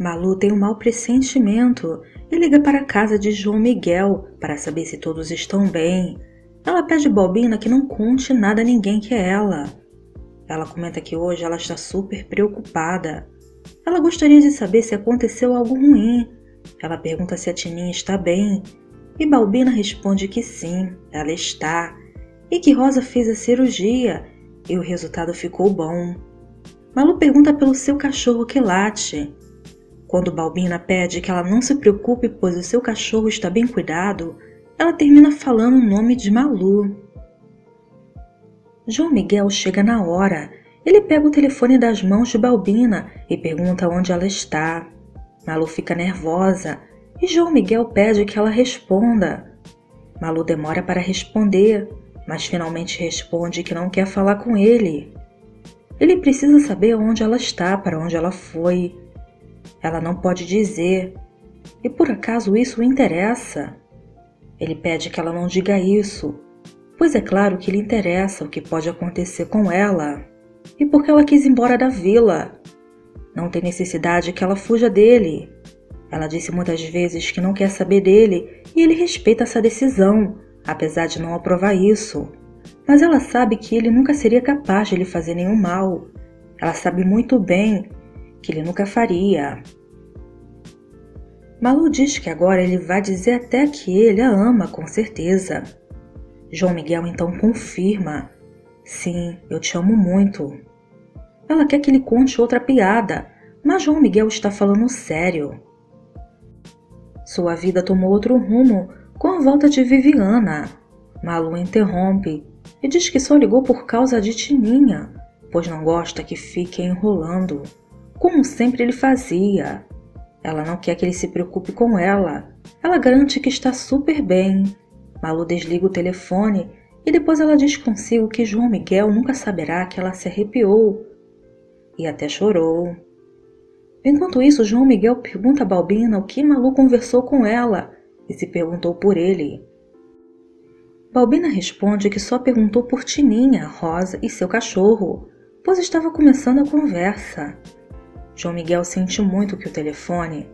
Malu tem um mau pressentimento e liga para a casa de João Miguel para saber se todos estão bem. Ela pede Bobina que não conte nada a ninguém que é ela. Ela comenta que hoje ela está super preocupada. Ela gostaria de saber se aconteceu algo ruim. Ela pergunta se a Tininha está bem. E Balbina responde que sim, ela está. E que Rosa fez a cirurgia e o resultado ficou bom. Malu pergunta pelo seu cachorro que late. Quando Balbina pede que ela não se preocupe, pois o seu cachorro está bem cuidado, ela termina falando o nome de Malu. João Miguel chega na hora. Ele pega o telefone das mãos de Balbina e pergunta onde ela está. Malu fica nervosa e João Miguel pede que ela responda. Malu demora para responder, mas finalmente responde que não quer falar com ele. Ele precisa saber onde ela está, para onde ela foi. Ela não pode dizer. E por acaso isso o interessa? Ele pede que ela não diga isso, pois é claro que lhe interessa o que pode acontecer com ela. E porque ela quis ir embora da vila. Não tem necessidade que ela fuja dele. Ela disse muitas vezes que não quer saber dele e ele respeita essa decisão, apesar de não aprovar isso. Mas ela sabe que ele nunca seria capaz de lhe fazer nenhum mal. Ela sabe muito bem que ele nunca faria. Malu diz que agora ele vai dizer até que ele a ama, com certeza. João Miguel então confirma: Sim, eu te amo muito. Ela quer que ele conte outra piada, mas João Miguel está falando sério. Sua vida tomou outro rumo com a volta de Viviana. Malu interrompe e diz que só ligou por causa de Tininha, pois não gosta que fique enrolando como sempre ele fazia. Ela não quer que ele se preocupe com ela. Ela garante que está super bem. Malu desliga o telefone e depois ela diz consigo que João Miguel nunca saberá que ela se arrepiou e até chorou. Enquanto isso, João Miguel pergunta a Balbina o que Malu conversou com ela e se perguntou por ele. Balbina responde que só perguntou por Tininha, Rosa e seu cachorro, pois estava começando a conversa. João Miguel sente muito que o telefone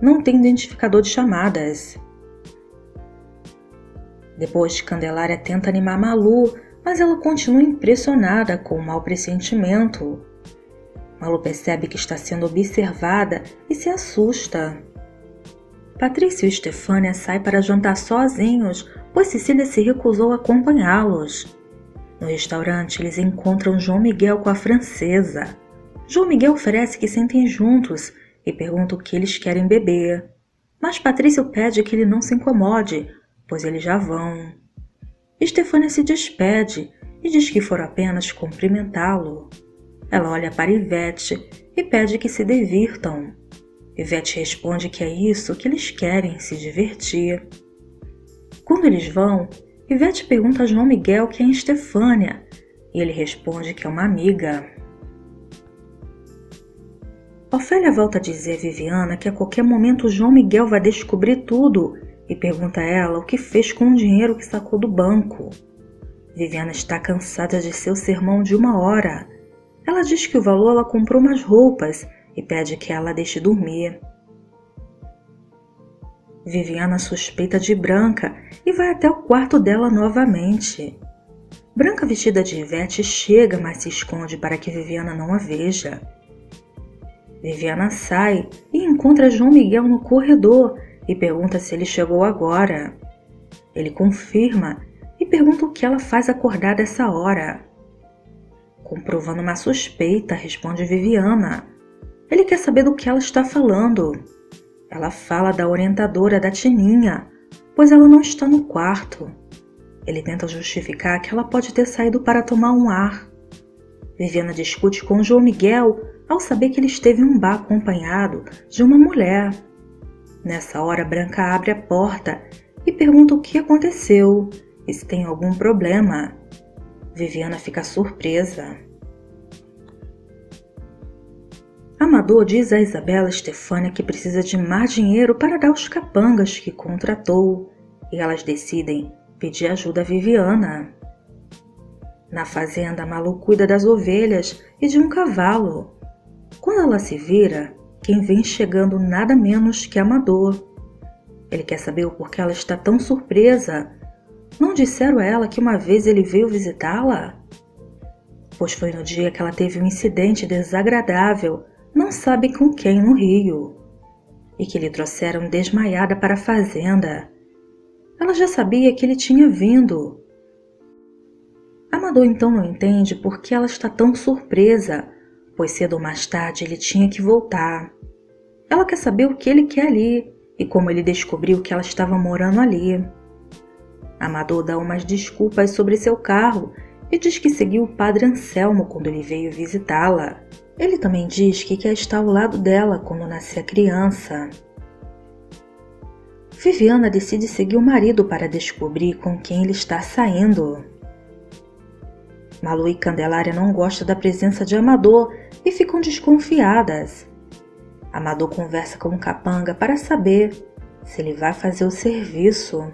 não tem identificador de chamadas. Depois, Candelária tenta animar Malu, mas ela continua impressionada com o mau pressentimento. Malu percebe que está sendo observada e se assusta. Patrícia e Stefânia saem para jantar sozinhos, pois Cecília se recusou a acompanhá-los. No restaurante, eles encontram João Miguel com a francesa. João Miguel oferece que sentem juntos e pergunta o que eles querem beber. Mas Patrício pede que ele não se incomode, pois eles já vão. Estefânia se despede e diz que foram apenas cumprimentá-lo. Ela olha para Ivete e pede que se divirtam. Ivete responde que é isso que eles querem, se divertir. Quando eles vão, Ivete pergunta a João Miguel quem é Estefânia e ele responde que é uma amiga. Ofélia volta a dizer a Viviana que a qualquer momento João Miguel vai descobrir tudo e pergunta a ela o que fez com o dinheiro que sacou do banco. Viviana está cansada de seu sermão de uma hora. Ela diz que o valor ela comprou umas roupas e pede que ela deixe dormir. Viviana suspeita de Branca e vai até o quarto dela novamente. Branca vestida de Ivete chega, mas se esconde para que Viviana não a veja. Viviana sai e encontra João Miguel no corredor e pergunta se ele chegou agora. Ele confirma e pergunta o que ela faz acordada essa hora. Comprovando uma suspeita, responde Viviana. Ele quer saber do que ela está falando. Ela fala da orientadora da Tininha, pois ela não está no quarto. Ele tenta justificar que ela pode ter saído para tomar um ar. Viviana discute com João Miguel ao saber que ele esteve em um bar acompanhado de uma mulher. Nessa hora, Branca abre a porta e pergunta o que aconteceu e se tem algum problema. Viviana fica surpresa. Amador diz a Isabela Estefânia que precisa de mais dinheiro para dar os capangas que contratou e elas decidem pedir ajuda a Viviana. Na fazenda, Malu cuida das ovelhas e de um cavalo. Quando ela se vira, quem vem chegando nada menos que Amador. Ele quer saber o porquê ela está tão surpresa. Não disseram a ela que uma vez ele veio visitá-la? Pois foi no dia que ela teve um incidente desagradável, não sabe com quem no Rio, e que lhe trouxeram desmaiada para a fazenda. Ela já sabia que ele tinha vindo. Amador então não entende por que ela está tão surpresa, pois cedo ou mais tarde ele tinha que voltar. Ela quer saber o que ele quer ali e como ele descobriu que ela estava morando ali. Amador dá umas desculpas sobre seu carro e diz que seguiu o padre Anselmo quando ele veio visitá-la. Ele também diz que quer estar ao lado dela quando nascer a criança. Viviana decide seguir o marido para descobrir com quem ele está saindo. Malu e Candelária não gostam da presença de Amador e ficam desconfiadas. Amador conversa com o Capanga para saber se ele vai fazer o serviço.